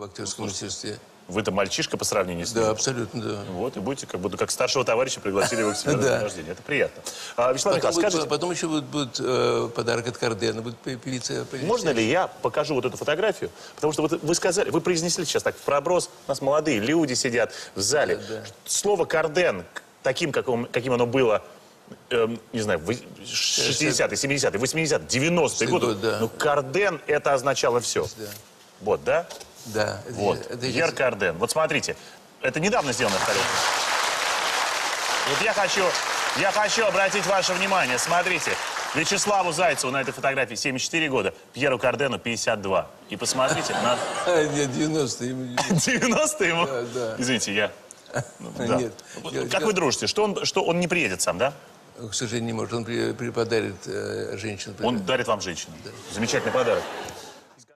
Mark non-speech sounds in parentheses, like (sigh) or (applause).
в актерском мастерстве. Вы-то мальчишка по сравнению с ним. Да, абсолютно, да. Вот, и будете как будто как старшего товарища пригласили его к себе на (laughs) день рождения. Это приятно. А, Вячеслав Потом, скажите, потом еще будет, будет, э, подарок от Кардена, будет пе- певица. можно ли я покажу вот эту фотографию? Потому что вот вы сказали, вы произнесли сейчас так в проброс, у нас молодые люди сидят в зале. Да, да. Слово «карден» таким, каком- каким оно было эм, не знаю, вы- 60-е, 70-е, 80-е, 90-е годы. да. Ну, карден это означало все. Да. Вот, да? Да. Вот, это Карден. Вот смотрите, это недавно сделано фотография. Вот я хочу, я хочу обратить ваше внимание. Смотрите, Вячеславу Зайцеву на этой фотографии 74 года, Пьеру Кардену 52. И посмотрите на (laughs) Нет, 90 ему. 90 (laughs) ему. Да, да. Извините, я... ну, (laughs) да. Нет. Как вы дружите? Что он, что он не приедет сам, да? К сожалению, не может. Он при- преподарит э, женщину. Он дарит вам женщину. Замечательный подарок.